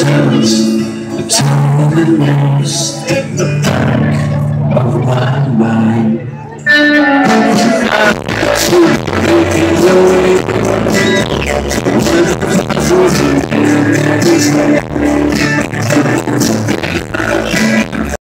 sounds, the tone and lost. in the Yeah.